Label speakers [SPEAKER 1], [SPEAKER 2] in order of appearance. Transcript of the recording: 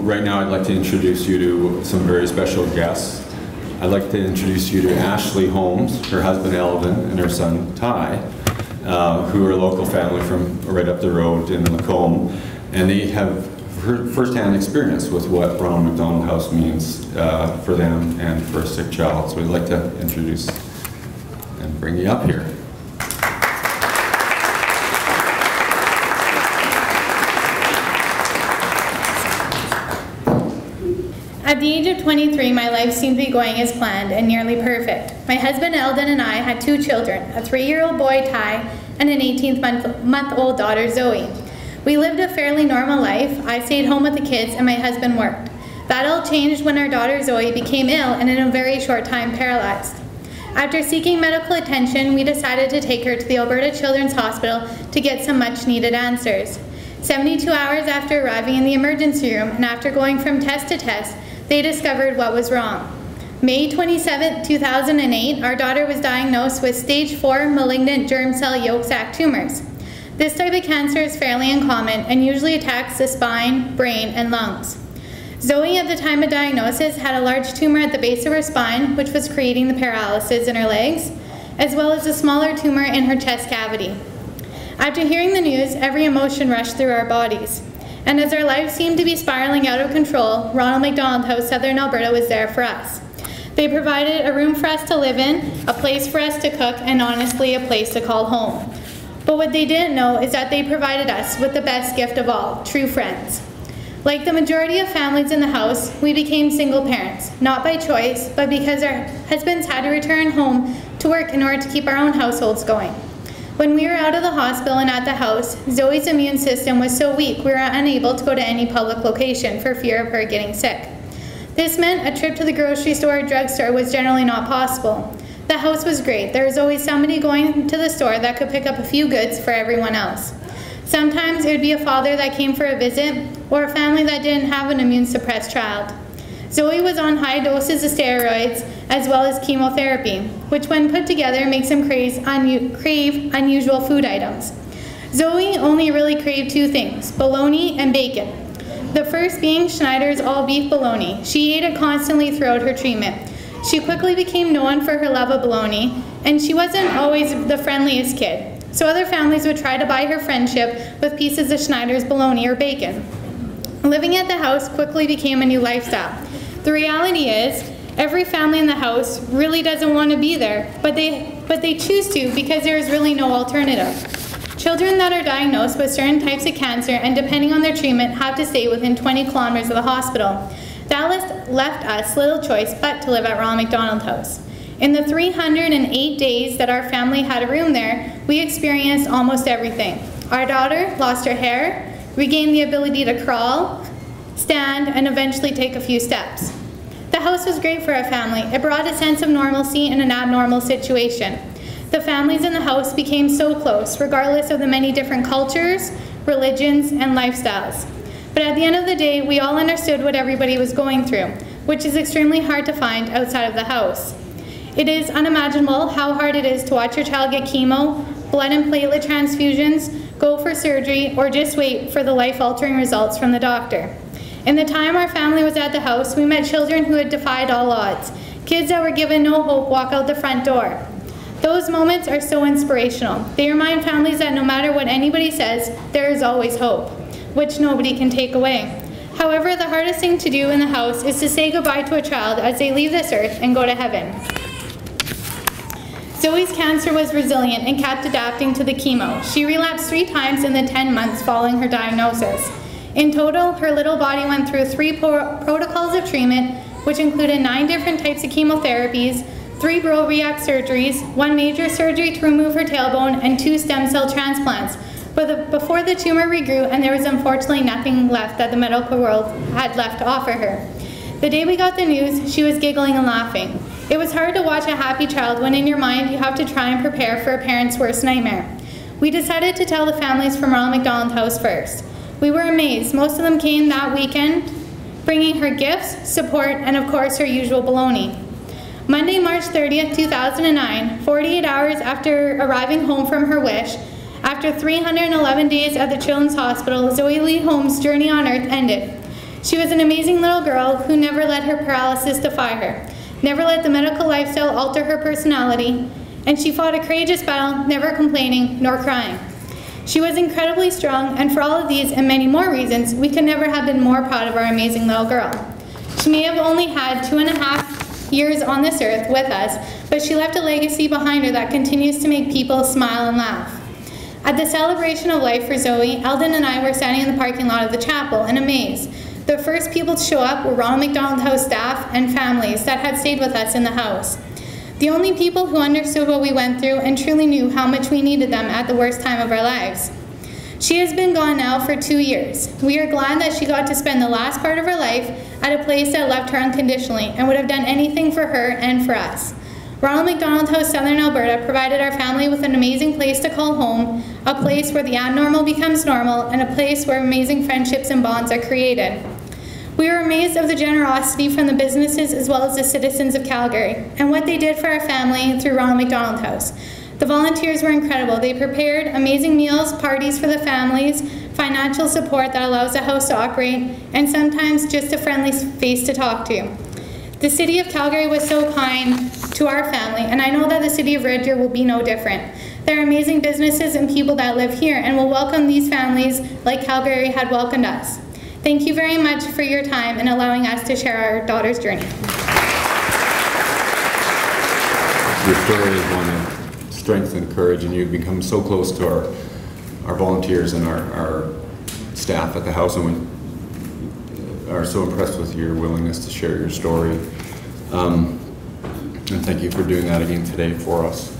[SPEAKER 1] right now I'd like to introduce you to some very special guests. I'd like to introduce you to Ashley Holmes, her husband Elvin, and her son Ty, uh, who are a local family from right up the road in Lacombe. And they have fir- firsthand experience with what Ronald McDonald House means uh, for them and for a sick child. So we'd like to introduce and bring you up here.
[SPEAKER 2] At the age of 23, my life seemed to be going as planned and nearly perfect. My husband Eldon and I had two children, a three-year-old boy, Ty, and an 18-month-old daughter, Zoey. We lived a fairly normal life. I stayed home with the kids and my husband worked. That all changed when our daughter Zoey became ill and in a very short time paralyzed. After seeking medical attention, we decided to take her to the Alberta Children's Hospital to get some much needed answers. 72 hours after arriving in the emergency room and after going from test to test, they discovered what was wrong. May 27, 2008, our daughter was diagnosed with stage 4 malignant germ cell yolk sac tumors. This type of cancer is fairly uncommon and usually attacks the spine, brain, and lungs. Zoey, at the time of diagnosis, had a large tumor at the base of her spine, which was creating the paralysis in her legs, as well as a smaller tumor in her chest cavity. After hearing the news, every emotion rushed through our bodies. And as our lives seemed to be spiraling out of control, Ronald McDonald House Southern Alberta was there for us. They provided a room for us to live in, a place for us to cook, and honestly, a place to call home. But what they didn't know is that they provided us with the best gift of all true friends. Like the majority of families in the house, we became single parents, not by choice, but because our husbands had to return home to work in order to keep our own households going. When we were out of the hospital and at the house, Zoey's immune system was so weak we were unable to go to any public location for fear of her getting sick. This meant a trip to the grocery store or drugstore was generally not possible. The house was great. There was always somebody going to the store that could pick up a few goods for everyone else. Sometimes it would be a father that came for a visit or a family that didn't have an immune suppressed child. Zoey was on high doses of steroids as well as chemotherapy, which when put together makes him crave, unu crave unusual food items. Zoey only really craved two things, bologna and bacon. The first being Schneider's all beef bologna. She ate it constantly throughout her treatment. She quickly became known for her love of bologna, and she wasn't always the friendliest kid. So other families would try to buy her friendship with pieces of Schneider's bologna or bacon. Living at the house quickly became a new lifestyle. The reality is, every family in the house really doesn't want to be there, but they, but they choose to because there is really no alternative. Children that are diagnosed with certain types of cancer and depending on their treatment have to stay within 20 kilometers of the hospital. That left, us little choice but to live at Ronald McDonald House. In the 308 days that our family had a room there, we experienced almost everything. Our daughter lost her hair, regained the ability to crawl, stand, and eventually take a few steps. The house was great for our family. It brought a sense of normalcy in an abnormal situation. The families in the house became so close, regardless of the many different cultures, religions, and lifestyles. But at the end of the day, we all understood what everybody was going through, which is extremely hard to find outside of the house. It is unimaginable how hard it is to watch your child get chemo, blood and platelet transfusions, go for surgery, or just wait for the life-altering results from the doctor. In the time our family was at the house, we met children who had defied all odds. Kids that were given no hope walk out the front door. Those moments are so inspirational. They remind families that no matter what anybody says, there is always hope, which nobody can take away. However, the hardest thing to do in the house is to say goodbye to a child as they leave this earth and go to heaven. Zoey's cancer was resilient and kept adapting to the chemo. She relapsed three times in the 10 months following her diagnosis. In total, her little body went through three pro protocols of treatment, which included nine different types of chemotherapies, three Broviac surgeries, one major surgery to remove her tailbone, and two stem cell transplants. But the, before the tumor regrew, and there was unfortunately nothing left that the medical world had left to offer her. The day we got the news, she was giggling and laughing. It was hard to watch a happy child when in your mind you have to try and prepare for a parent's worst nightmare. We decided to tell the families from Ronald McDonald House first. We were amazed. Most of them came that weekend, bringing her gifts, support, and of course her usual baloney. Monday, March 30th, 2009, 48 hours after arriving home from her wish, after 311 days at the Children's Hospital, Zoey Lee Holmes' journey on earth ended. She was an amazing little girl who never let her paralysis defy her, never let the medical lifestyle alter her personality, and she fought a courageous battle, never complaining nor crying. She was incredibly strong, and for all of these and many more reasons, we could never have been more proud of our amazing little girl. She may have only had two and a half years on this earth with us, but she left a legacy behind her that continues to make people smile and laugh. At the celebration of life for Zoey, Eldon and I were standing in the parking lot of the chapel in a maze. The first people to show up were Ronald McDonald House staff and families that had stayed with us in the house. The only people who understood what we went through and truly knew how much we needed them at the worst time of our lives. She has been gone now for two years. We are glad that she got to spend the last part of her life at a place that loved her unconditionally and would have done anything for her and for us. Ronald McDonald House Southern Alberta provided our family with an amazing place to call home, a place where the abnormal becomes normal, and a place where amazing friendships and bonds are created. We were amazed of the generosity from the businesses as well as the citizens of Calgary and what they did for our family through Ronald McDonald House. The volunteers were incredible. They prepared amazing meals, parties for the families, financial support that allows the house to operate, and sometimes just a friendly face to talk to. The City of Calgary was so kind to our family, and I know that the City of Red Deer will be no different. There are amazing businesses and people that live here and will welcome these families like Calgary had welcomed us. Thank you very much for your time and allowing us to share our daughter's journey.
[SPEAKER 1] Your story is one of strength and courage, and you've become so close to our, our volunteers and our, our staff at the house, and we are so impressed with your willingness to share your story. Um, and thank you for doing that again today for us.